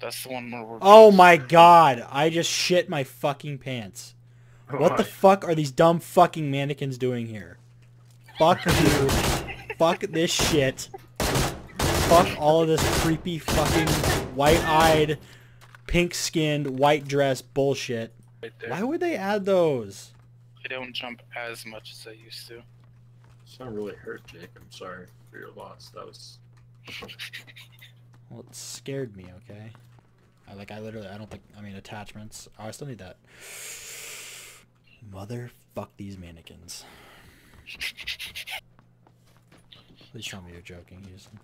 That's the one where we're. Oh my god, I just shit my fucking pants. What the fuck are these dumb fucking mannequins doing here? Fuck you. fuck this shit. Fuck all of this creepy fucking white-eyed, pink-skinned, white dress bullshit. Right. Why would they add those? I don't jump as much as I used to. It's not really hurt, Jake. I'm sorry for your loss. That was. Well, it scared me, okay? I like, I literally, I don't think, I mean, attachments. Oh, I still need that. Motherfuck these mannequins. Please tell me you're joking, Houston.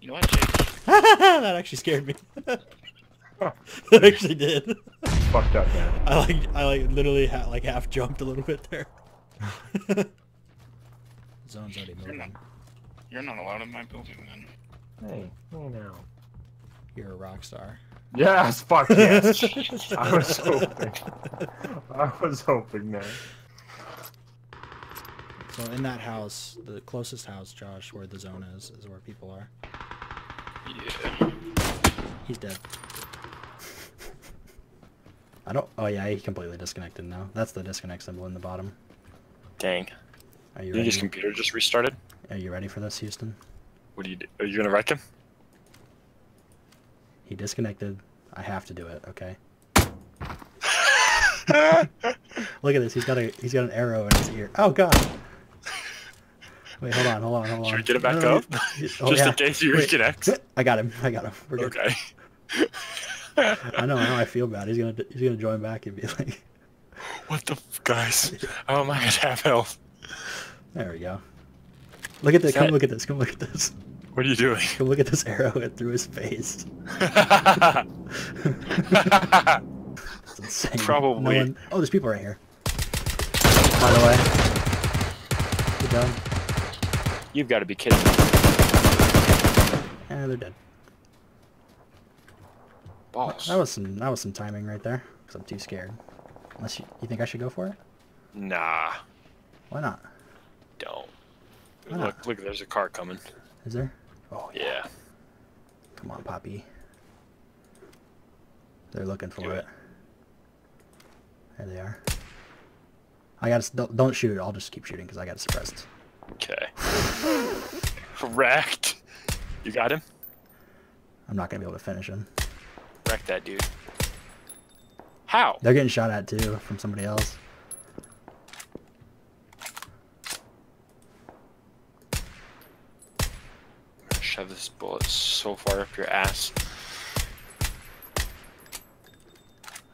You know what, Jake? that actually scared me. that actually did. Fucked up, man. I like, I like, literally, ha- like half jumped a little bit there. Zone's already moving. You're not allowed in my building then. Hey, hey now. You're a rock star. Yes, fuck yes. I was hoping. I was hoping, that. So in that house, the closest house, Josh, where the zone is, is where people are. Yeah. He's dead. I don't. Oh yeah, he completely disconnected now. That's the disconnect symbol in the bottom. Dang. Are you Did his computer just restarted? Are you ready for this, Houston? What do you do? Are you gonna wreck him? He disconnected. I have to do it. Okay. Look at this. He's got a. He's got an arrow in his ear. Oh god. Wait, hold on, hold on, hold on. Should we get it back No, no, up? no. Oh, Just Oh, yeah. in case you Wait. reconnect. I got him. I got him. We're good. Okay. I know. Now I feel bad. He's gonna. He's gonna join back and be like, What the f- guys? How am I have health? "There we go." Look at this. Is Come that- look at this. Come look at this. What are you doing? Look at this arrow it through his face. It's insane. Probably. No one... Oh, there's people right here. By the way. Good job. You've got to be kidding me. Yeah, they're dead. Balls. That was some. That was some timing right there. Cause I'm too scared. Unless you, you think I should go for it? Nah, Why not? don't. Why not? Look, look, there's a car coming. Is there? Oh yeah. Yeah. Come on, Poppy. They're looking for it. it. There they are. I got to don't, don't shoot. I'll just keep shooting because I got suppressed. Okay. Wrecked. You got him? I'm not gonna be able to finish him. Wreck that dude. How? They're getting shot at too from somebody else. Shove this bullet so far up your ass.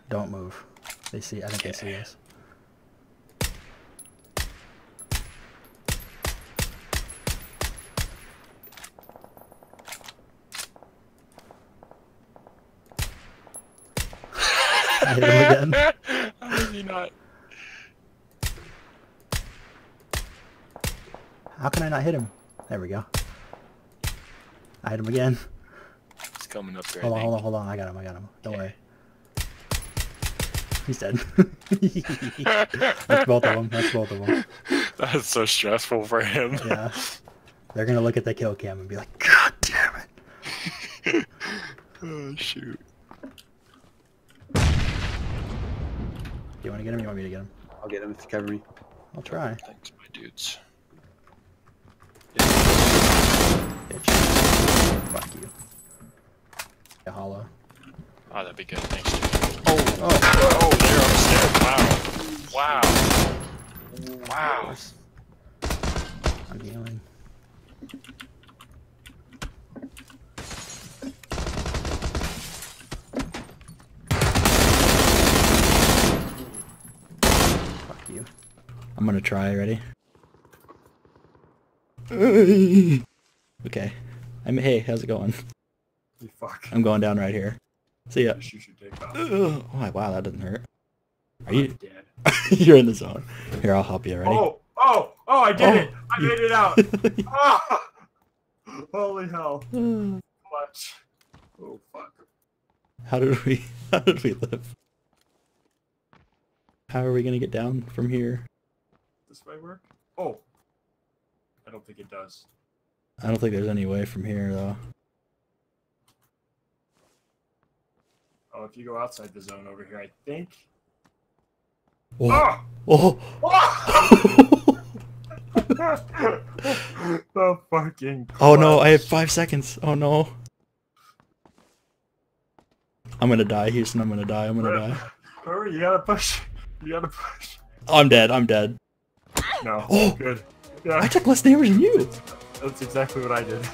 Don't move. They see. I think they see us. I hit him again. How did you not? How can I not hit him? There we go. I hit him again. It's coming up here. Hold on, hold on, hold on. I got him. I got him. Don't worry. He's dead. That's both of them. That's both of them. That's so stressful for him. Yeah. They're gonna look at the kill cam and be like, God damn it. oh shoot. Do you want to get him? You want me to get him? I'll get him if you cover me. I'll try. Thanks, my dudes. Bitch. Fuck you. Yeah, hollow. Oh, that'd be good. Thanks, dude. Oh, Oh, oh, they're upstairs. Wow. Wow. Wow. I'm healing. Fuck you. I'm gonna try. Ready? Okay. I'm. Hey, how's it going? You fuck. I'm going down right here. See ya. Shoot your dick off. Oh, wow, that doesn't hurt. Are you? I'm dead. You're in the zone. Here, I'll help you. Ready? Oh, oh, oh, I did Oh, it! I you- made it out! ah! Holy hell. Clutch. Oh, fuck. How did we? How did we live? How are we gonna get down from here? This way work? Oh. I don't think it does. I don't think there's any way from here though. Oh, if you go outside the zone over here, I think. Oh, Ah! oh. Ah! the fucking. oh no, I have five seconds. Oh no. I'm gonna die, Houston. I'm gonna die. I'm gonna die. Hurry, you gotta push. You gotta push. Oh, I'm dead. I'm dead. No. Oh! Good. Yeah. I took less damage than you. That's exactly what I did.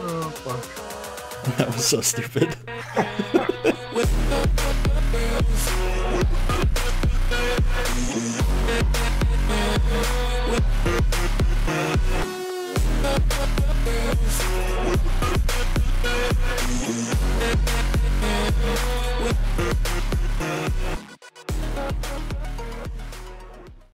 Oh, fuck. That was so stupid.